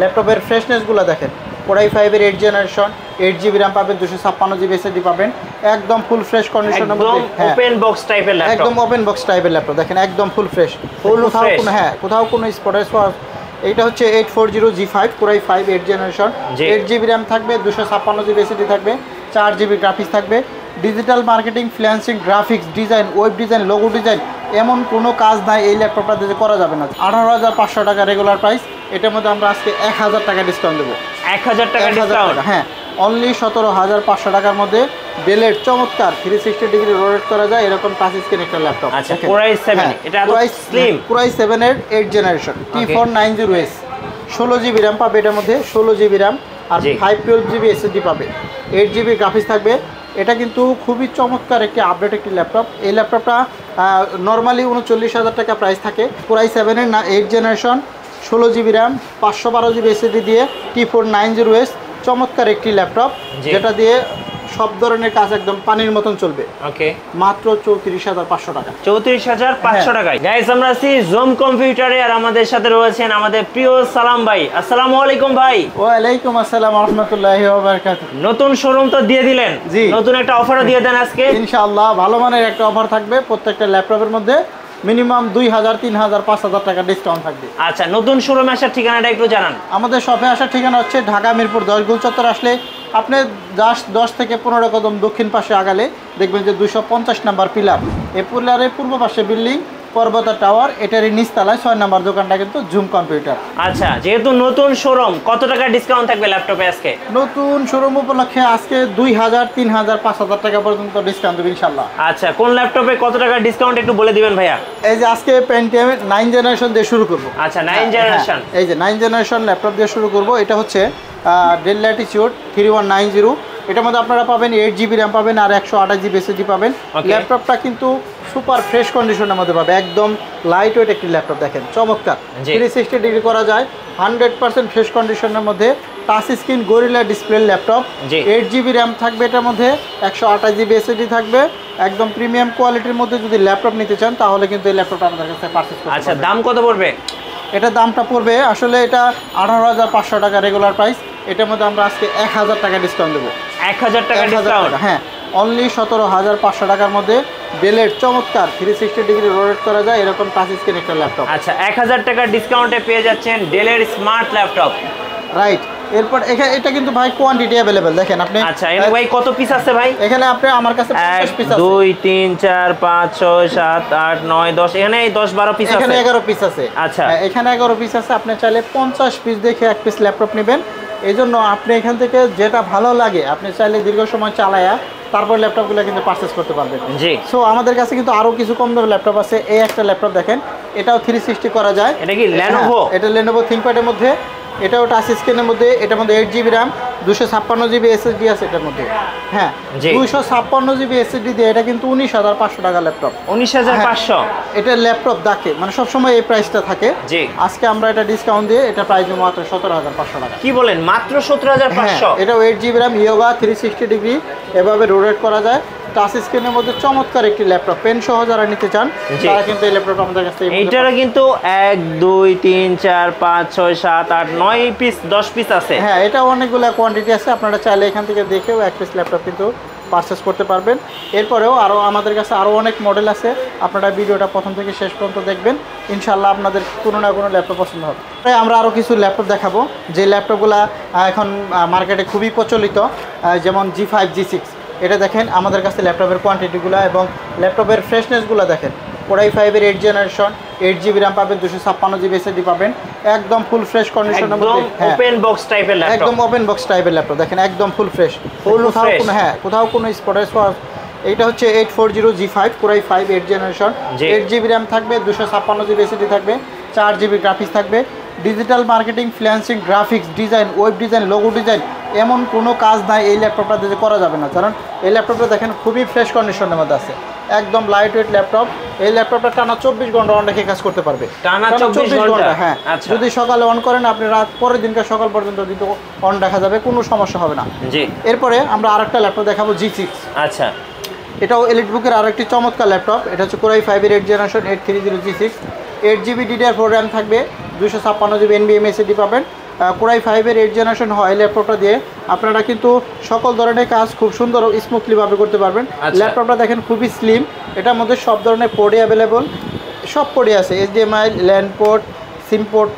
ল্যাপটপের ফ্রেশনেসগুলো দেখেন। কোরাই ফাইভের eight generation eight GB RAM পাবেন দুশো ছাপ্পান্ন জিবি এসএসডি পাবেন। একদম ফুল ফ্রেশ কন্ডিশনের একদম মধ্যে হ্যাঁ। ওপেন বক্স টাইপের ল্যাপটপ। একদম ওপেন বক্স টাইপের ল্যাপটপ দেখেন একদম ফুল ফ্রেশ Full কোথাও কোনো হ্যাঁ কোথাও কোনো স্পটের এইটা হচ্ছে eight four zero G five core i five eight generation eight GB RAM থাকবে দুশো ছাপ্পান্ন জিবি এসএসডি থাকবে চার জিবি গ্রাফিক্স থাকবে। Digital marketing freelancing graphics design web design logo design এমন কোনো কাজ নাই এই ল্যাপটপটা দিয়ে করা যাবে না। আঠারো হাজার পাঁচশো টাকা রেগুলার প্রাইস এটার মধ্যে আমরা আজকে এক হাজার টাকা ডিসকাউন্ট দেবো। এক হাজার টাকা ডিসকাউন্ট হ্যাঁ। অনলি সতেরো হাজার পাঁচশো টাকার মধ্যে বেলের চমৎকার থ্রি সিক্সটি ডিগ্রি রোটেট করা যায় এরকম টাচ স্ক্রিন একটা ল্যাপটপ আচ্ছা, Core i7 এটা সেভেন এর eight generation T four nine zero S ষোলো জিবি র্যাম পাবে এটার মধ্যে ষোলো জিবি র্যাম আর ফাইভ টুয়েলভ জিবি এসএসডি পাবে। এইট জিবি গ্রাফিক্স থাকবে। এটা কিন্তু খুবই চমৎকার একটি আপডেট একটি ল্যাপটপ এই ল্যাপটপটা নর্মালি উনচল্লিশ হাজার টাকা প্রাইস থাকে। পুরাই সেভেনের না এইট জেনারেশন ষোলো জিবি র্যাম পাঁচশো বারো জিবি এসএসডি দিয়ে T four nine zero S চমৎকার একটি ল্যাপটপ যেটা দিয়ে সব ধরনের কাজ একদম পানির মতন চলবে। ওকে। মাত্র চৌত্রিশ হাজার পাঁচশো টাকা। চৌত্রিশ হাজার পাঁচশো হ্যাঁ। টাকায়। গাইস আমরা আছি জোম কম্পিউটারে আর আমাদের সাথে রয়েছেন আমাদের প্রিয় সালাম ভাই। আসসালামু আলাইকুম ভাই। ওয়ালাইকুম আসসালাম রহমতুল্লাহ নতুন শোরুম তো দিয়ে দিলেন। জি। নতুন একটা অফারও দিয়ে দেন আজকে। ইনশাআল্লাহ ভালো মানের একটা অফার থাকবে প্রত্যেকটা ল্যাপটপের মধ্যে। মিনিমাম দুই হাজার তিন হাজার পাঁচ হাজার টাকা ডিসকাউন্ট থাকবে। আচ্ছা নতুন শোরুমে আসার ঠিকানাটা একটু জানান। আমাদের শপে আসার ঠিকানা হচ্ছে ঢাকা মিরপুর দশ গুল চত্বর আসলে আপনি দশ দশ থেকে পনেরো কদম দক্ষিণ পাশে আগালে দেখবেন যে দুশো পঞ্চাশ নাম্বার পিলার এ পিলারের পূর্ব পাশে বিল্ডিং পর্বতা টাওয়ার এটারই নিচতলায় ছয় নাম্বার দোকানটা কিন্তু জুম কম্পিউটার। আচ্ছা যেহেতু নতুন শোরুম কত টাকা ডিসকাউন্ট থাকবে ল্যাপটপে আজকে? নতুন শোরুম উপলক্ষে আজকে দুই হাজার তিন হাজার পাঁচ হাজার টাকা পর্যন্ত ডিসকাউন্ট দেবে ইনশাল্লাহ আচ্ছা কোন ল্যাপটপে কত টাকা ডিসকাউন্ট একটু বলে দিবেন ভাইয়া? এই যে আজকে পেন্টিএম নাইন জেনারেশন দিয়ে শুরু করব। আচ্ছা নাইন জেনারেশন হ্যাঁ, এই যে নাইন জেনারেশন ল্যাপটপ দিয়ে শুরু করব এটা হচ্ছে Dell Latitude three one nine zero এটার মধ্যে আপনারা পাবেন এইট জিবি র্যাম পাবেন আর একশো আঠাশ জিবি এসএসডি পাবেন। ল্যাপটপটা কিন্তু সুপার ফ্রেশ কন্ডিশনের মধ্যে পাবে। একদম লাইট ওয়েট একটি ল্যাপটপ দেখেন চমৎকার। থ্রি সিক্সটি ডিগ্রি করা যায় হান্ড্রেড পার্সেন্ট ফ্রেশ কন্ডিশনের মধ্যে touch screen Gorilla display laptop. Eight GB RAM থাকবে এটার মধ্যে একশো আঠাশ জিবি এসএসডি থাকবে একদম প্রিমিয়াম কোয়ালিটির মধ্যে যদি ল্যাপটপ নিতে চান তাহলে কিন্তু এই ল্যাপটপটা আমাদের কাছে পারচেস করতে আচ্ছা দাম কত পড়বে? এটা দামটা পড়বে আসলে এটা আঠারো হাজার পাঁচশো টাকা রেগুলার প্রাইস এটার মধ্যে আমরা আজকে এক হাজার টাকা ডিসকাউন্ট দেবো। এক হাজার টাকা 1000 ডিসকাউন্ট টাকা, হ্যাঁ অনলি সতেরো হাজার পাঁচশো টাকার মধ্যে ডেলের চমৎকার। থ্রি সিক্সটি ডিগ্রি রোটেট করা যায় এরকম টাচ স্ক্রিন একটা ল্যাপটপ আচ্ছা এক হাজার টাকা ডিসকাউন্টে পেয়ে যাচ্ছেন ডেলের স্মার্ট ল্যাপটপ রাইট এরপর এখানে এটা কিন্তু ভাই কোয়ান্টিটি অ্যাভেলেবেল দেখেন আপনি। আচ্ছা এখানে ভাই কত পিস আছে ভাই? এখানে আপনি আমার কাছে এক পঞ্চাশ পিস আছে। দুই তিন চার পাঁচ ছয় সাত আট নয় দশ এখানে এই দশ বারো পিস এখানে আছে। এগারো পিস আছে। আচ্ছা। হ্যাঁ, এখানে এগারো পিস আছে আপনি চাইলে পঞ্চাশ পিস দেখে এক পিস ল্যাপটপ নেবেন। এই জন্য আপনি এখান থেকে যেটা ভালো লাগে আপনি চাইলে দীর্ঘ সময় চালায়া তারপর ল্যাপটপগুলো কিন্তু পারচেস করতে পারবেন। জি। সো আমাদের কাছে কিন্তু আরও কিছু কম দামের ল্যাপটপ আছে। এই একটা ল্যাপটপ দেখেন এটাও থ্রি সিক্সটি করা যায়। এটা কি Lenovo? হ্যাঁ, এটা লেনোভো থিঙ্কপ্যাডের মধ্যে। এটাও টাচ স্ক্রিনের মধ্যে এটার মধ্যে এইট জিবি র্যাম দুশো ছাপ্পান্ন জিবি এসএসডি আছে এটার মধ্যে হ্যাঁ। দুশো ছাপ্পান্ন জিবি এসএসডি দিয়ে এটা কিন্তু উনিশ হাজার পাঁচশো টাকা ল্যাপটপ উনিশ হাজার হ্যাঁ। পাঁচশো এটা ল্যাপটপ দেখে মানে সবসময় এই প্রাইসটা থাকে। আজকে আমরা এটা ডিসকাউন্ট দিয়ে এটা প্রাইস মাত্র সতেরো হাজার পাঁচশো টাকা কি বলেন মাত্র সতেরো হাজার হ্যাঁ পাঁচশো এটা eight GB RAM Yoga three sixty degree এভাবে রোটেট করা যায় টাচ স্ক্রিনের মধ্যে চমৎকার একটি ল্যাপটপ। পেন সহ যারা নিতে চান। তারা কিন্তু এই ল্যাপটপ আমাদের কাছ এইটারও কিন্তু এক দুই তিন চার পাঁচ ছয় সাত আট নয় পিস দশ পিস আছে। হ্যাঁ এটা অনেকগুলো কোয়ান্টিটি আছে। আপনারা চাইলে এখান থেকে দেখেও এক পিস ল্যাপটপ কিন্তু পারচেস করতে পারবেন। এরপরেও আরও আমাদের কাছে আরও অনেক মডেল আছে। আপনারা ভিডিওটা প্রথম থেকে শেষ পর্যন্ত দেখবেন। ইনশাল্লাহ আপনাদের কোনো না কোনো ল্যাপটপ পছন্দ হবে। তাই আমরা আরও কিছু ল্যাপটপ দেখাবো। যে ল্যাপটপগুলো এখন মার্কেটে খুবই প্রচলিত যেমন জি ফাইভ জি সিক্স এটা দেখেন আমাদের কাছে ল্যাপটপের কোয়ান্টিটিগুলো এবং ল্যাপটপের ফ্রেশনেসগুলো দেখেন। কোরাই ফাইভের eight generation eight GB RAM পাবেন দুশো ছাপ্পান্ন জিবি এসএসডি পাবেন। একদম ফুল ফ্রেশ কন্ডিশনের একদম মধ্যে ওপেন বক্স টাইপের ল্যাপটপ একদম ওপেন বক্স টাইপের ল্যাপটপ দেখেন একদম ফুল ফ্রেশ Full কোথাও কোনো হ্যাঁ কোথাও কোনো স্পটের এইটা হচ্ছে eight four zero G five core i five eight generation eight GB RAM থাকবে দুশো ছাপ্পান্ন জিবি এসিডি থাকবে চার জিবি গ্রাফিক্স থাকবে। Digital marketing freelancing graphics design web design logo design এমন কোনো কাজ নাই এই ল্যাপটপটা দিয়ে করা যাবে না। কারণ এই ল্যাপটপটা দেখেন খুবই ফ্রেশ কন্ডিশনের মধ্যে আছে। একদম লাইট ওয়েট ল্যাপটপ এই ল্যাপটপটা টানা চব্বিশ ঘণ্টা অন রেখে কাজ করতে পারবে। টানা 24 ঘণ্টা? হ্যাঁ। আচ্ছা। যদি সকালে অন করেন আপনি রাত পরের দিনকে সকাল পর্যন্ত কিন্তু অন দেখা যাবে কোনো সমস্যা হবে না। জি। এরপরে আমরা আরেকটা ল্যাপটপ দেখাবো জি সিক্স আচ্ছা। এটাও এলিট বুকের আরও একটি চমৎকার ল্যাপটপ এটা হচ্ছে কোরাই ফাইভের eight generation eight three zero G six eight GB DDR four RAM থাকবে। দুশো ছাপ্পান্ন জিবি এনবিএম এসএডি পাবেন। কোরাই ফাইভের এইট জেনারেশন হয় ল্যাপটপটা দিয়ে আপনারা কিন্তু সকল ধরনের কাজ খুব সুন্দর ও স্মুথলিভাবে করতে পারবেন। আচ্ছা। ল্যাপটপটা দেখেন খুবই স্লিম এটার মধ্যে সব ধরনের পোর্টই অ্যাভেলেবল সব পোর্টই আছে। HDMI LAN port SIM port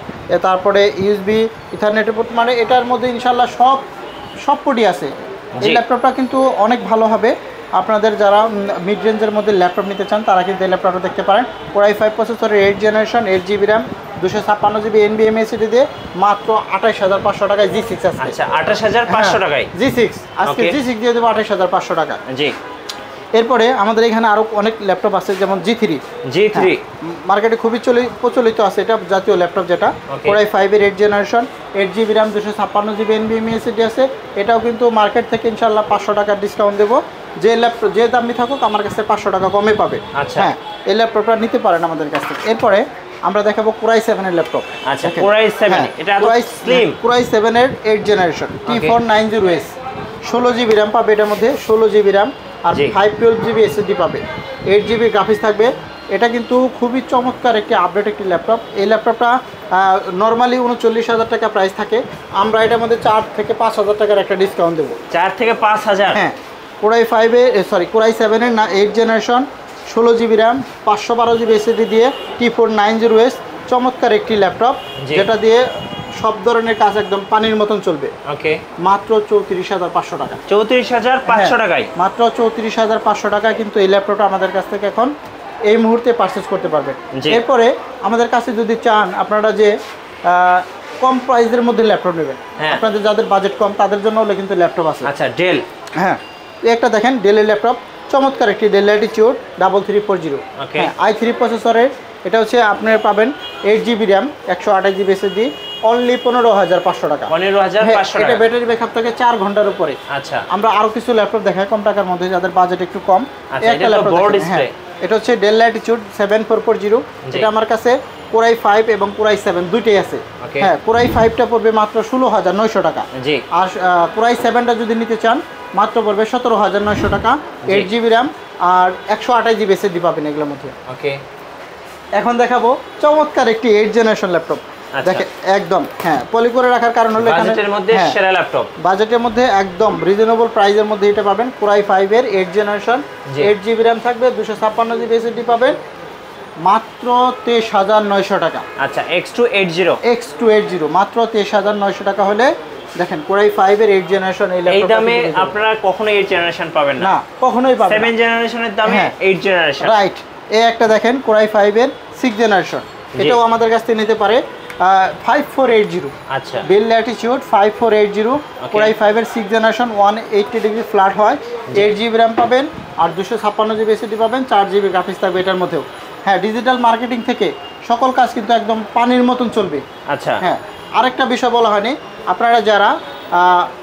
তারপরে ইউএসবি ইথারনেটের পোর্ট মানে এটার মধ্যে ইনশাল্লাহ সব সব পোর্টই আছে। এই ল্যাপটপটা কিন্তু অনেক ভালো হবে। আপনাদের যারা মিড রেঞ্জের মধ্যে ল্যাপটপ নিতে চান তারা কিন্তু এই ল্যাপটপটা দেখতে পারেন। কোরাই ফাইভ প্রসেসরের eight generation eight GB RAM দুশো ছাপ্পান্ন জিবি এন এনবিএমএ সিডি দিয়ে মাত্র আঠাশ হাজার পাঁচশো টাকায় জি সিক্স আছে। আচ্ছা আঠাশ হাজার পাঁচশো টাকায়? জি সিক্স আজকে জি সিক্স দিয়ে দেবো আঠাশ হাজার পাঁচশো টাকা। জি। এরপরে আমাদের এখানে আরও অনেক ল্যাপটপ আছে যেমন জি থ্রি জি থ্রি মার্কেটে খুবই চলি প্রচলিত আছে এটা জাতীয় ল্যাপটপ যেটা. কোরাই ফাইভের eight generation eight GB RAM দুশো ছাপ্পান্ন জিবি এনবিএমই এসিডি আছে। এটাও কিন্তু মার্কেট থেকে ইনশাল্লাহ পাঁচশো টাকার ডিসকাউন্ট দেবো। যে ল্যাপটপ যে দামি থাকুক আমার কাছে পাঁচশো টাকা কমে পাবে। আচ্ছা। হ্যাঁ এই ল্যাপটপটা নিতে পারেন আমাদের কাছ থেকে। এরপরে আমরা দেখাবো কোরাই সেভেনের ল্যাপটপ। আচ্ছা কোরাই সেভেন এটা এত স্লিম কোরাই সেভেনের eight generation T four nine zero S ষোলো জিবি র্যাম পাবে এটার মধ্যে ষোলো জিবি র্যাম আর ফাইভ টুয়েলভ জিবি এসএসডি পাবে। এইট জিবি গ্রাফিক্স থাকবে। এটা কিন্তু খুবই চমৎকার একটি আপডেট একটি ল্যাপটপ। এই ল্যাপটপটা নর্মালি উনচল্লিশ হাজার টাকা প্রাইস থাকে। আমরা এটার মধ্যে চার থেকে পাঁচ হাজার টাকার একটা ডিসকাউন্ট দেবো। চার থেকে পাঁচ হাজার? হ্যাঁ কোরাই ফাইভে সরি কোরাই সেভেনের না এইট জেনারেশন ষোলো জিবি র্যাম পাঁচশো বারো জিবি এসএসডি দিয়ে T four nine zero S চমৎকার একটি ল্যাপটপ যেটা দিয়ে সব ধরনের কাজ একদম পানির মতন চলবে। ওকে। মাত্র চৌত্রিশ হাজার পাঁচশো টাকা চৌত্রিশ হাজার পাঁচশো হ্যাঁ, টাকায়? মাত্র চৌত্রিশ হাজার পাঁচশো টাকা কিন্তু এই ল্যাপটপটা আমাদের কাছ থেকে এখন এই মুহূর্তে পারচেস করতে পারবেন জি। এরপরে আমাদের কাছে যদি চান আপনারা যে কম প্রাইসের মধ্যে ল্যাপটপ নেবেন। হ্যাঁ। আপনাদের যাদের বাজেট কম তাদের জন্য হলে কিন্তু ল্যাপটপ আছে। আচ্ছা ডেল হ্যাঁ একটা দেখেন ডেলের ল্যাপটপ। চমৎকার একটি Dell Latitude double three four zero I three প্রসেসরের এটা হচ্ছে আপনারা পাবেন এইট জিবি র্যাম একশো আঠাশ জিবি এসএসডি অনলি পনেরো হাজার পাঁচশো টাকা। পনেরো হাজার হ্যাঁ, এটা ব্যাটারি ব্যাকআপ থাকে চার ঘণ্টার উপরে। আচ্ছা। আমরা আরও কিছু ল্যাপটপ দেখাই কম টাকার মধ্যে যাদের বাজেট একটু কম। আচ্ছা, একটা ল্যাপটপ হ্যাঁ। এটা হচ্ছে Dell Latitude seven four four zero. এটা আমার কাছে কোরাই ফাইভ এবং কোরাই সেভেন দুইটাই আছে. হ্যাঁ কোরাই ফাইভটা পড়বে মাত্র ষোলো হাজার নয়শো টাকা। আর কোরাই সেভেনটা যদি নিতে চান মাত্র পড়বে সতেরো হাজার নয়শো টাকা এইট জিবি র্যাম আর একশো আঠাশ জিবি এসএসডি পাবেন এগুলোর মধ্যে। ওকে। এখন দেখাবো চমৎকার একটি এইট জেনারেশন ল্যাপটপ একদম হ্যাঁ পলি করে রাখার কারণ হলো বাজেটের মধ্যে হ্যাঁ, সেরা ল্যাপটপ বাজেটের মধ্যে একদম রিজনেবল প্রাইসের মধ্যে এটা পাবেন কোরাই ফাইভের eight generation. Eight GB RAM থাকবে দুশো ছাপ্পান্ন জিবি এসএসডি পাবেন মাত্র তেইশ হাজার নয়শো টাকা। আচ্ছা X two eight zero X two eight zero মাত্র তেইশ হাজার নয়শো টাকা হলে দেখেন কোরাই ফাইভের এইট জেনারেশন এই ল্যাপটপ এই দামে। আপনারা কখনো এইট জেনারেশন পাবেন না। না কখনোই পাবেন সেভেন জেনারেশনের দামে হ্যাঁ। এইট জেনারেশন রাইট এই একটা দেখেন কোরাই ফাইভের সিক্স জেনারেশন এটাও আমাদের কাছ থেকে নিতে পারে। ফাইভ ফোর এইট জিরো আচ্ছা। বেল এইট জিরো কোরাই ফাইভের six generation one eighty degree flat হয়। এইট জিবি র্যাম পাবেন আর দুশো ছাপ্পান্ন জিবি এসিডি পাবেন চার জিবি গ্রাফিক্স থাকবে এটার মধ্যেও। হ্যাঁ ডিজিটাল মার্কেটিং থেকে সকল কাজ কিন্তু একদম পানির মতন চলবে। আচ্ছা। হ্যাঁ আরেকটা বিষয় বলা হয়নি। আপনারা যারা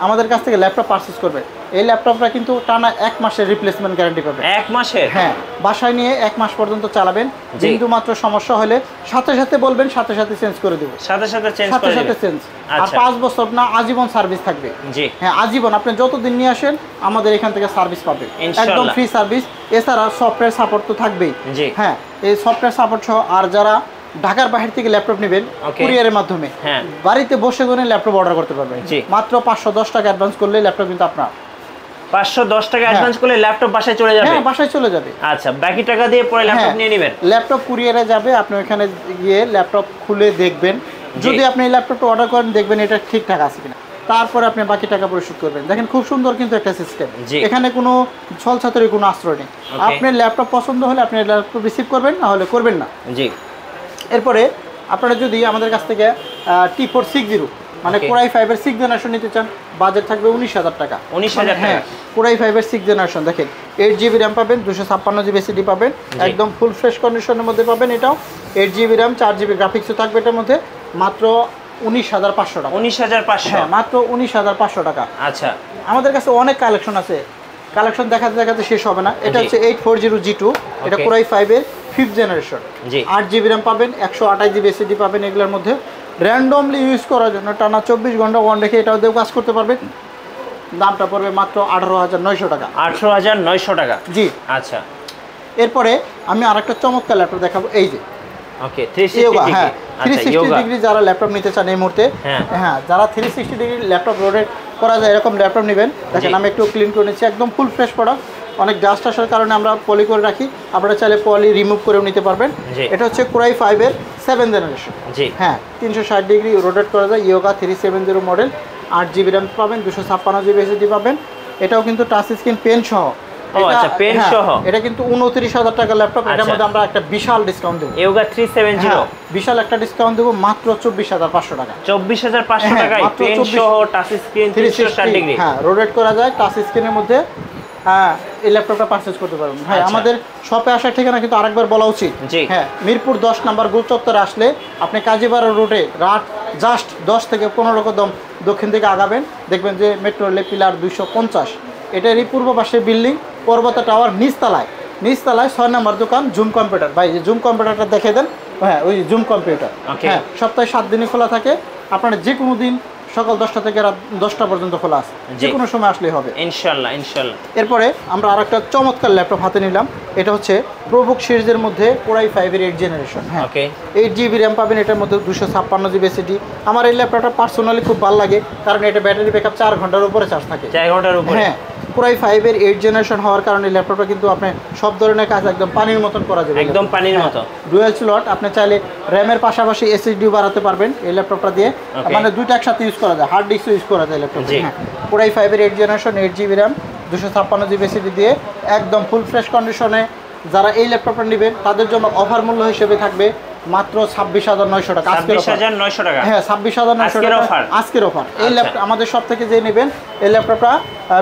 আমাদের কাছ থেকে ল্যাপটপ পারচেস করবে এই ল্যাপটপটা কিন্তু টানা এক মাসের রিপ্লেসমেন্ট গ্যারান্টি পাবে। এক মাসের? হ্যাঁ বাসায় নিয়ে এক মাস পর্যন্ত চালাবেন। বিন্দু মাত্র সমস্যা হলে সাথে সাথে বলবেন সাথে সাথে চেঞ্জ করে দেবো। সাথে সাথে চেঞ্জ সাথে সাথে চেঞ্জ আর আচ্ছা। পাঁচ বছর না আজীবন সার্ভিস থাকবে। জি। হ্যাঁ আজীবন। আপনি যতদিন নিয়ে আসেন আমাদের এখান থেকে সার্ভিস পাবে একদম ফ্রি সার্ভিস এছাড়া সফটওয়্যার সাপোর্ট তো থাকবেই। জি। হ্যাঁ এই সফটওয়্যার সাপোর্ট সহ আর যারা ঢাকার বাইরে থেকে ল্যাপটপ নেবেন কুরিয়ারের মাধ্যমে। হ্যাঁ। বাড়িতে বসে করে ল্যাপটপ অর্ডার করতে পারবেন। মাত্র পাঁচশো দশ টাকা অ্যাডভান্স করলে ল্যাপটপ কিন্তু আপনার। পাঁচশো দশ টাকা অ্যাডভান্স করলে ল্যাপটপ বাসায় চলে যাবে? হ্যাঁ বাসায় চলে যাবে। আচ্ছা বাকি টাকা দিয়ে পরে ল্যাপটপ হ্যাঁ, নিয়ে নেবেন? ল্যাপটপ কুরিয়ারে যাবে আপনি ওখানে গিয়ে ল্যাপটপ খুলে দেখবেন। যদি আপনি এই ল্যাপটপটা অর্ডার করেন দেখবেন এটা ঠিকঠাক আছে কিনা। তারপরে আপনি বাকি টাকা পরিশোধ করবেন। দেখেন খুব সুন্দর কিন্তু একটা সিস্টেম এখানে কোনো ছল ছাত্রের কোনো আশ্রয় নেই. আপনার ল্যাপটপ পছন্দ হলে আপনি ল্যাপটপ রিসিভ করবেন না হলে করবেন না। জি। এরপরে আপনারা যদি আমাদের কাছ থেকে টি ফোর সিক্স জিরো মানে. কোরাই ফাইভের সিক্স জেনারেশন নিতে চান বাজেট থাকবে উনিশ হাজার টাকা। উনিশ হাজার হ্যাঁ কোরাই ফাইভের সিক্স জেনারেশন দেখেন এইট জিবি র্যাম পাবেন দুশো ছাপ্পান্ন জিবি এসিডি পাবেন একদম ফুল ফ্রেশ কন্ডিশনের মধ্যে পাবেন এটাও। এইট জিবি র্যাম চার জিবি গ্রাফিক্সও থাকবে এটার মধ্যে মাত্র উনিশ হাজার পাঁচশো টাকা। উনিশ হাজার পাঁচশো। হ্যাঁ মাত্র উনিশ হাজার পাঁচশো টাকা। আচ্ছা। আমাদের কাছে অনেক কালেকশন আছে। কালেকশন দেখাতে দেখাতে শেষ হবে না। এটা হচ্ছে eight four zero G two এটা. কোরাই ফাইভের ফিফথ জেনারেশন জি। আট জিবি র্যাম পাবেন একশো আঠাশ জিবি এসিডি পাবেন এগুলোর মধ্যে। র্যান্ডমলি ইউজ করার জন্য টানা চব্বিশ ঘণ্টা ওয়ান রেখে এটাও দিয়ে কাজ করতে পারবেন দামটা পড়বে মাত্র আঠারো হাজার নয়শো টাকা। আঠারো হাজার নয়শো টাকা? জি। আচ্ছা। এরপরে আমি আর একটা চমৎকার ল্যাপটপ দেখাবো এই যে। ওকে 360 ইয়োগা হ্যাঁ থ্রি সিক্সটি ডিগ্রি যারা ল্যাপটপ নিতে চান এই মুহূর্তে হ্যাঁ। হ্যাঁ যারা three sixty degree laptop rotate করা যায় এরকম ল্যাপটপ নেবেন। দেখেন। আমি একটু ক্লিন করে নিচ্ছি একদম ফুল ফ্রেশ প্রোডাক্ট অনেক ডাস্ট আসার কারণে আমরা পলি করে রাখি। আপনারা চাইলে পলি রিমুভ করেও নিতে পারবেন। এটা হচ্ছে কোরাই ফাইভের সেভেন জেনারেশন হ্যাঁ তিনশো ষাট ডিগ্রি রোটেট করা যায়। Yoga three seven zero model আট জিবি র্যাম পাবেন দুশো ছাপ্পান্ন জিবি এসএসডি পাবেন। এটাও কিন্তু টাচ স্ক্রিন পেন সহ। এটা- আচ্ছা, pen হ্যাঁ, সহ। এটা কিন্তু উনত্রিশ হাজার টাকার ল্যাপটপ এটার আচ্ছা। মধ্যে আমরা একটা বিশাল ডিসকাউন্ট দেবো। ইয়োগা 370 হ্যাঁ, বিশাল একটা ডিসকাউন্ট দেবো মাত্র চব্বিশ হাজার পাঁচশো টাকা। 24500 হ্যাঁ, টাকায় মাত্র পেন 24 সহ টাচ স্ক্রিন 360 ডিগ্রি। হ্যাঁ রোটেট করা যায় টাচ স্ক্রিনের মধ্যে। হ্যাঁ এই ল্যাপটপটা পারচেজ করতে পারবেন। ভাই আচ্ছা। আমাদের শপে আসার ঠিকানা কিন্তু আরেকবার বলা উচিত। হ্যাঁ মিরপুর দশ নাম্বার গোল চত্বরে আসলে আপনি কাজীপাড়া রোডে রাত জাস্ট দশ থেকে পনেরো কদম দক্ষিণ দিকে আগাবেন। দেখবেন যে মেট্রো রেলে পিলার দুইশো পঞ্চাশ। এটারই পূর্ব পাশে বিল্ডিং পর্বত টাওয়ার নিচতলায়। নিচতলায় ছয় নম্বর দোকান জুম কম্পিউটার ভাই যে জুম কম্পিউটারটা দেখে দেন। হ্যাঁ ওই জুম কম্পিউটার হ্যাঁ সপ্তাহে সাত দিনই খোলা থাকে। আপনারা যে কোনো দিন সকাল দশটা থেকে রাত দশটা পর্যন্ত খোলা আছে। যে কোনো সময় আসলেই হবে। ইনশাল্লাহ ইনশাল্লাহ। এরপরে আমরা আর একটা চমৎকার ল্যাপটপ হাতে নিলাম। এটা হচ্ছে প্রবুক সিরিজের মধ্যে কোরাই ফাইভের এইট জেনারেশন হ্যাঁ। ওকে। এইট জিবি র্যাম পাবেন এটার মধ্যে দুশো ছাপ্পান্ন জিবি এসিডি আমার এই ল্যাপটপটা পার্সোনালি খুব ভালো লাগে কারণ এটা ব্যাটারি ব্যাকআপ চার ঘণ্টার উপরে চার্জ থাকে। চার ঘণ্টার উপরে। হ্যাঁ কোরাই ফাইভের এইট জেনারেশন হওয়ার কারণে ল্যাপটপটা কিন্তু আপনি সব ধরনের কাজ একদম পানির মতন করা যাবে। একদম পানির মতো। ডুয়েল স্লট আপনি চাইলে র্যামের পাশাপাশি এসএসডি বাড়াতে পারবেন এই ল্যাপটপটা দিয়ে। মানে দুইটা একসাথে ইউজ করা যায় হার্ড ডিস্ক ইউজ করা যায় ল্যাপটপ। হ্যাঁ কোরাই ফাইভের eight generation eight GB RAM দুশো ছাপ্পান্ন জিবি এসএসডি দিয়ে একদম ফুল ফ্রেশ কন্ডিশনে যারা এই ল্যাপটপটা নেবেন তাদের জন্য অফার মূল্য হিসেবে থাকবে মাত্র ছাব্বিশ হাজার নয়শো টাকা। আজকের offer। 26900 টাকা। হ্যাঁ ছাব্বিশ হাজার নয়শো টাকা? আজকের অফার এই আচ্ছা। ল্যাপটপ আমাদের সব থেকে যে নেবেন এই ল্যাপটপটা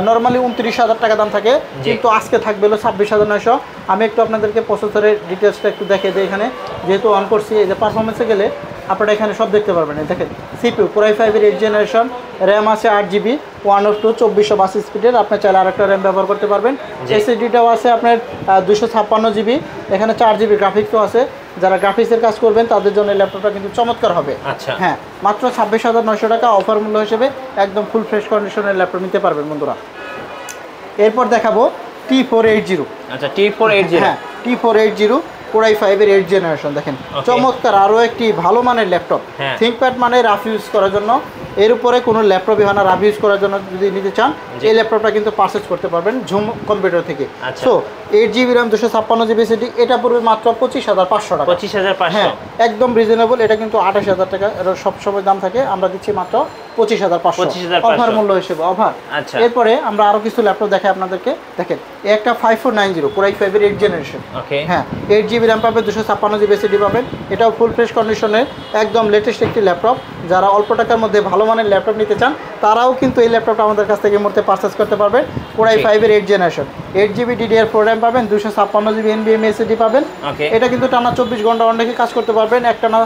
নর্মালি উনত্রিশ হাজার টাকা দাম থাকে। কিন্তু আজকে থাকবে হলো ছাব্বিশ হাজার নয়শো। আমি একটু আপনাদেরকে প্রসেসরের ডিটেলসটা একটু দেখে দিই এখানে। যেহেতু অন করছি এই যে পারফরমেন্সে গেলে আপনারা এখানে সব দেখতে পারবেন। এই দেখেন সিপিউ কোরাই ফাইভের এইট জেনারেশন র্যাম আছে আট জিবি ওয়ান অফ টু চব্বিশশো বাস স্পিডের আপনি চাইলে আরেকটা র্যাম ব্যবহার করতে পারবেন। এসএসডিটাও আছে আপনার দুশো ছাপ্পান্ন জিবি এখানে চার জিবি গ্রাফিক্সও আছে। যারা গ্রাফিক্সের কাজ করবেন তাদের জন্য ল্যাপটপটা কিন্তু চমৎকার হবে। আচ্ছা। হ্যাঁ মাত্র ছাব্বিশ হাজার নয়শো টাকা অফার মূল্য হিসেবে একদম ফুল ফ্রেশ কন্ডিশনের ল্যাপটপ নিতে পারবেন বন্ধুরা। এরপর দেখাবো টি ফোর এইট জিরো আচ্ছা T480 হ্যাঁ T four eight zero core i ফাইভের এইট জেনারেশন দেখেন। চমৎকার আরও একটি ভালো মানের ল্যাপটপ। থিঙ্কপ্যাড মানে রাফ ইউজ করার জন্য এর উপরে কোনো ল্যাপটপই হয় না রাফ ইউজ করার জন্য যদি নিতে চান এই ল্যাপটপটা কিন্তু পারচেজ করতে পারবেন ঝুম কম্পিউটার থেকে। সো এইট জিবি র্যাম দুশো ছাপ্পান্ন জিবি সিটি এটা পড়বে মাত্র পঁচিশ হাজার পাঁচশো টাকা। 25500 হ্যাঁ একদম রিজনেবল এটা কিন্তু আঠাশ হাজার টাকা এর সবসময় দাম থাকে। আমরা দিচ্ছি মাত্র পঁচিশ হাজার পাঁচশো। 25,500 অফার মূল্য হিসেবে অফার আচ্ছা। এরপরে আমরা আরও কিছু ল্যাপটপ দেখাই আপনাদেরকে। দেখেন একটা five four nine zero core i ফাইভের এইট জেনারেশন ওকে হ্যাঁ এইট জিবি র্যাম পাবেন দুশো ছাপ্পান্ন জিবি এসিডি পাবেন। এটাও ফুল ফ্রেশ কন্ডিশনের একদম লেটেস্ট একটি ল্যাপটপ। যারা অল্প টাকার মধ্যে ভালো মানের ল্যাপটপ নিতে চান তারাও কিন্তু এই ল্যাপটপটা আমাদের কাছ থেকে মুহূর্তে পারচেস করতে পারবেন কোরাই ফাইভের eight generation eight GB DDR four RAM পাবেন দুশো ছাপ্পান্ন জিবি এনবিএম এসিডি পাবেন। এটা কিন্তু টানা চব্বিশ ঘণ্টা অনেকে কাজ করতে পারবেন। একটানা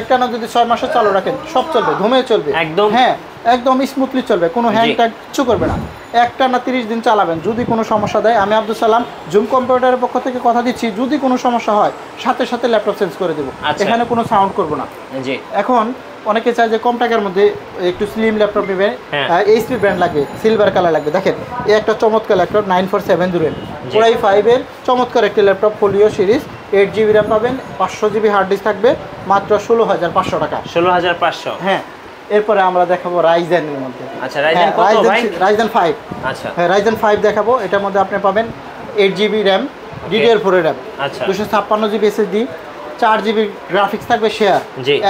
একটানা যদি ছয় মাসে চালু রাখেন সব চলবে ঘুমে চলবে। একদম। হ্যাঁ একদম স্মুথলি চলবে কোনো হ্যাং। ট্যাং কিছু করবে না। একটা না তিরিশ দিন চালাবেন যদি কোনো সমস্যা দেয় আমি আব্দুল সালাম জুম কম্পিউটারের পক্ষ থেকে কথা দিচ্ছি যদি কোনো সমস্যা হয় সাথে সাথে ল্যাপটপ চেঞ্জ করে দেবো। আচ্ছা। এখানে কোনো সাউন্ড করব না। এখন অনেকে চায় যে কম টাকার মধ্যে একটু স্লিম ল্যাপটপ নেবে হ্যাঁ। এইচপি ব্র্যান্ড লাগবে সিলভার কালার লাগবে। দেখেন এই একটা চমৎকার laptop nine four seven zero G. পুরাই ফাইভের চমৎকার একটি laptop Folio series eight GB RAM পাবেন পাঁচশো জিবি হার্ড ডিস্ক থাকবে মাত্র ষোলো হাজার পাঁচশো টাকা। 16500 হ্যাঁ এরপরে আমরা দেখাবো রাইজেনের মধ্যে। আচ্ছা রাইজেন কত ভাই? রাইজেন ফাইভ আচ্ছা। হ্যাঁ রাইজেন ফাইভ দেখাবো এটার মধ্যে আপনি পাবেন এইট জিবি র্যাম ডিডিআর ফোরের র্যাম আচ্ছা। দুশো ছাপ্পান্ন জিবি এসএসডি চার জিবি গ্রাফিক্স থাকবে শেয়ার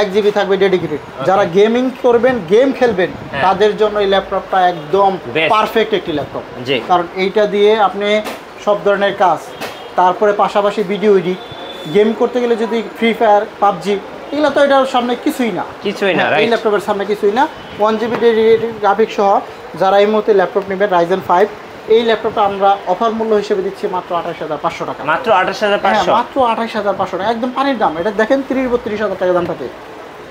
এক জিবি থাকবে ডেডিকেটেড যারা গেমিং করবেন গেম খেলবেন হ্যাঁ। তাদের জন্য এই ল্যাপটপটা একদম পারফেক্ট একটি ল্যাপটপ কারণ এইটা দিয়ে আপনি সব ধরনের কাজ তারপরে পাশাপাশি ভিডিও এডিট গেম করতে গেলে যদি ফ্রি ফায়ার পাবজি এগুলো তো এটার সামনে কিছুই না। কিছুই না হ্যাঁ, এই ল্যাপটপের সামনে কিছুই না। ওয়ান জিবি ডেডিকেটেড গ্রাফিক্স সহ যারা এই মুহূর্তে ল্যাপটপ নেবেন রাইজেন ফাইভ এই ল্যাপটপটা আমরা অফার মূল্য হিসেবে দিচ্ছি মাত্র আঠাশ হাজার পাঁচশো টাকা। মাত্র হ্যাঁ 28500 মাত্র আঠাশ হাজার পাঁচশো টাকা। একদম পানির দাম। এটা দেখেন তিরিশ বত্রিশ হাজার টাকা দাম থাকে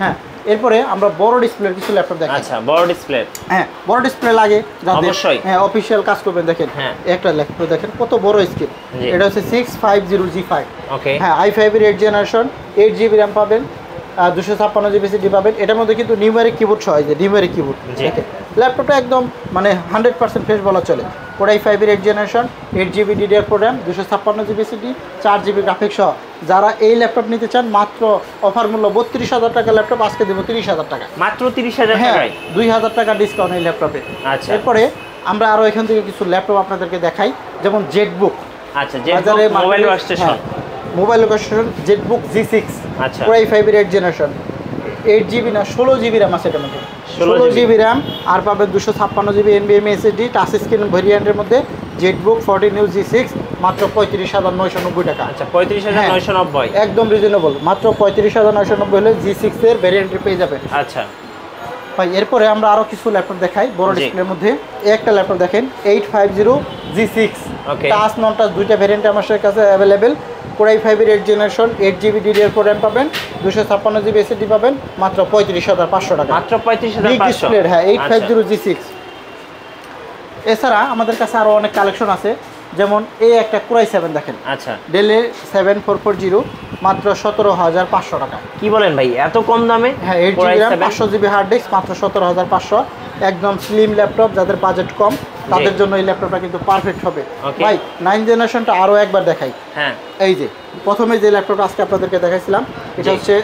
হ্যাঁ এরপরে আমরা বড় ডিসপ্লের কিছু ল্যাপটপ দেখাই আচ্ছা বড় ডিসপ্লে হ্যাঁ বড় ডিসপ্লে লাগে যাদের অবশ্যই। হ্যাঁ অফিসিয়াল কাজ করবেন দেখেন। হ্যাঁ। একটা ল্যাপটপ দেখেন কত বড় স্ক্রিন এটা হচ্ছে six five zero G five okay হ্যাঁ আই ফাইভের eight generation eight GB RAM পাবেন দুশো ছাপ্পান্ন জিবি সিডি পাবেন। এটার মধ্যে কিন্তু নিউমেরিক কিবোর্ড সহ যে নিউমেরিক কিবোর্ড। ল্যাপটপটা একদম মানে হান্ড্রেড পার্সেন্ট ফ্রেশ বলা চলে। কোরাই ফাইভের eight generation eight GB DDR program দুশো ছাপ্পান্ন জিবি সিটি চার জিবি গ্রাফিক্স সহ। যারা এই ল্যাপটপ নিতে চান মাত্র অফার মূল্য বত্রিশ হাজার টাকা ল্যাপটপ আজকে দেবো তিরিশ হাজার টাকা। মাত্র তিরিশ হাজার হ্যাঁ দুই হাজার টাকা ডিসকাউন্ট এই ল্যাপটপে আচ্ছা। এরপরে আমরা আরও এখান থেকে কিছু ল্যাপটপ আপনাদেরকে দেখাই যেমন জেটবুক আচ্ছা বাজারে mobile mobile location Jetbook G six আচ্ছা। কোরাই ফাইভের এইট জেনারেশন এইট জিবি না ষোলো জিবি র্যাম আছে এটার মধ্যে। 16 ষোলো জিবি র্যাম আর পাবে দুশো ছাপ্পান্ন জিবি এনবিএম এসএসডি টাচ স্ক্রিন ভেরিয়েন্টের মধ্যে ZBook fourteen U G six মাত্র পঁয়ত্রিশ হাজার নয়শো নব্বই টাকা আচ্ছা পঁয়ত্রিশ হাজার হ্যাঁ। নয়শো নব্বই একদম রিজনেবল মাত্র পঁয়ত্রিশ হাজার নয়শো নব্বই হলে জি সিক্সের ভেরিয়েন্টের পেয়ে যাবেন আচ্ছা ভাই এরপরে আমরা আরও কিছু ল্যাপটপ দেখাই বড়। ডিসপ্লের মধ্যে একটা ল্যাপটপ দেখেন eight five zero G six. Touch non touch দুইটা ভ্যারিয়েন্ট আমার কাছে অ্যাভেলেবেল কোরাই ফাইভের eight generation eight GB DDR four RAM পাবেন দুশো ছাপ্পান্ন জিবি এসএসডি পাবেন মাত্র পঁয়ত্রিশ হাজার পাঁচশো টাকা। মাত্র পঁয়ত্রিশ হাজার হ্যাঁ eight five. Zero G six এছাড়া আমাদের কাছে আরও অনেক কালেকশন আছে। যেমন এই একটা কোরাই সেভেন দেখেন। আচ্ছা। ডেলে সেভেন ফোর ফোর জিরো মাত্র সতেরো হাজার পাঁচশো টাকা। কি বলেন ভাই এত কম দামে? হ্যাঁ এইট জিবি র্যাম পাঁচশো জিবি হার্ড ডিস্ক মাত্র সতেরো হাজার পাঁচশো। একদম স্লিম ল্যাপটপ যাদের বাজেট কম তাদের জন্য এই ল্যাপটপটা কিন্তু পারফেক্ট হবে। ভাই নাইন জেনারেশনটা আরও একবার দেখাই। হ্যাঁ। এই যে প্রথমে যে ল্যাপটপটা আজকে আপনাদেরকে দেখাইছিলাম এটা হচ্ছে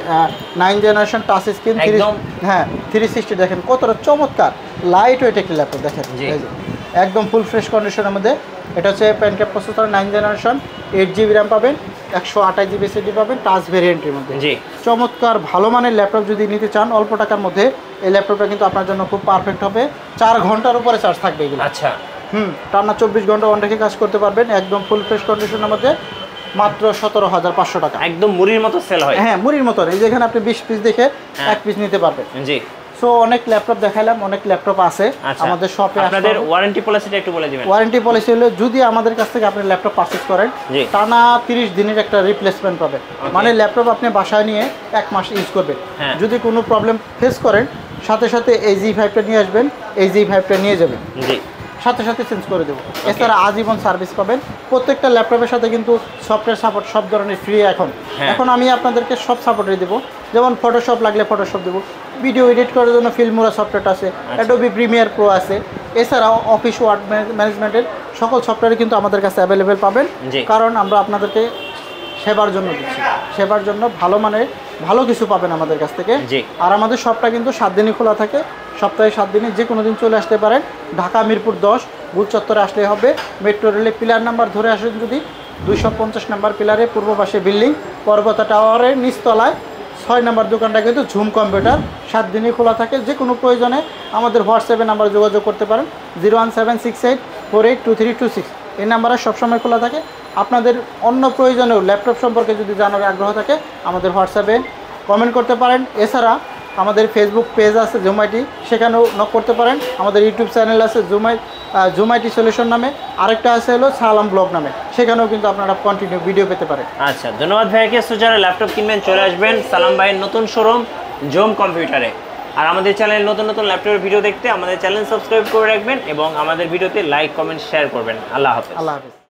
nine generation touch screen three হ্যাঁ থ্রি সিক্সটি দেখেন কতটা চমৎকার। লাইট ওয়েট একটি ল্যাপটপ দেখেন। এই যে একদম ফুল ফ্রেশ কন্ডিশনের মধ্যে। এটা হচ্ছে প্যানক্যাপ processor nine generation eight GB RAM পাবেন একশো আঠাশ জিবি সিডি পাবেন টাচ ভেরিয়েন্টের মধ্যে। জি। চমৎকার ভালো মানের ল্যাপটপ যদি নিতে চান অল্প টাকার মধ্যে এই ল্যাপটপটা কিন্তু আপনার জন্য খুব পারফেক্ট হবে। চার ঘণ্টার উপরে চার্জ থাকবে এগুলো। আচ্ছা। হুম টানা চব্বিশ ঘণ্টা অন রেখে কাজ করতে পারবেন একদম ফুল ফ্রেশ কন্ডিশনের মধ্যে মাত্র সতেরো হাজার পাঁচশো টাকা। একদম মুড়ির মতো সেল হয়। হ্যাঁ মুড়ির মতো এই যেখানে আপনি বিশ পিস দেখে হ্যাঁ। এক পিস নিতে পারবেন। জি। সো অনেক ল্যাপটপ দেখাইলাম অনেক ল্যাপটপ আছে। আচ্ছা। আমাদের শপে আপনাদের ওয়ারেন্টি পলিসিটা একটু বলে দিবেন। ওয়ারেন্টি পলিসি হলো যদি আমাদের কাছ থেকে আপনি ল্যাপটপ পারচেস করেন। টানা তিরিশ দিনের একটা রিপ্লেসমেন্ট পাবেন মানে ল্যাপটপ আপনি বাসায় নিয়ে এক মাস ইউজ করবেন। হ্যাঁ। যদি কোনো প্রবলেম ফেস করেন সাথে সাথে এই জি ফাইভটা নিয়ে আসবেন এই জি ফাইভটা নিয়ে যাবেন। জি। সাথে সাথে চেঞ্জ করে দেবো। এছাড়া আজীবন সার্ভিস পাবেন। প্রত্যেকটা ল্যাপটপের সাথে কিন্তু সফটওয়্যার সাপোর্ট সব ধরনের ফ্রি এখন। হ্যাঁ। এখন আমি আপনাদেরকে সব সাপোর্টে দেবো। যেমন ফটোশপ লাগলে ফটোশপ দেবো। ভিডিও এডিট করার জন্য ফিল্মোরা সফটওয়্যার আছে অ্যাডোবি প্রিমিয়ার প্রো আছে। এছাড়াও অফিস ওয়ার্ড ম্যানেজমেন্টের সকল সফটওয়্যার কিন্তু আমাদের কাছে অ্যাভেলেবেল পাবেন। কারণ আমরা আপনাদেরকে সেবার জন্য দিচ্ছি। সেবার জন্য ভালো মানের ভালো কিছু পাবেন আমাদের কাছ থেকে। আর আমাদের শপটা কিন্তু সাত দিনই খোলা থাকে। সপ্তাহে সাত দিনে যে কোনো দিন চলে আসতে পারেন। ঢাকা মিরপুর দশ গুল চত্বরে আসলে হবে। মেট্রো রেলে পিলার নাম্বার ধরে আসেন যদি। দুইশো পঞ্চাশ নাম্বার পিলারে পূর্ব পাশে বিল্ডিং পর্বতা টাওয়ারের নিচতলায়। ছয় নাম্বার দোকানটা কিন্তু ঝুম কম্পিউটার। সাত দিনই খোলা থাকে, যে কোনো প্রয়োজনে আমাদের হোয়াটসঅ্যাপে নাম্বার যোগাযোগ করতে পারেন। Zero one seven six eight four eight two three two six. এই নাম্বারে সবসময় খোলা থাকে। আপনাদের অন্য প্রয়োজনেও ল্যাপটপ সম্পর্কে যদি জানার আগ্রহ থাকে, আমাদের হোয়াটসঅ্যাপে কমেন্ট করতে পারেন। এছাড়া আমাদের ফেসবুক পেজ আছে জুমাইটি, সেখানেও নক করতে পারেন। আমাদের ইউটিউব চ্যানেল আছে জুমাই জুমাইটি সলিউশন নামে আরেকটা আছে হলো সালাম ব্লগ নামে। সেখানেও কিন্তু আপনারা কন্টিনিউ ভিডিও পেতে পারেন। আচ্ছা ধন্যবাদ ভাইকে। সো যারা ল্যাপটপ কিনবেন চলে আসবেন সালাম ভাইয়ের নতুন শোরুম জোম কম্পিউটারে আর আমাদের চ্যানেল নতুন নতুন ল্যাপটপের ভিডিও দেখতে আমাদের চ্যানেল সাবস্ক্রাইব করে রাখবেন এবং আমাদের ভিডিওতে লাইক কমেন্ট শেয়ার করবেন। আল্লাহ হাফেজ। আল্লাহ হাফিজ।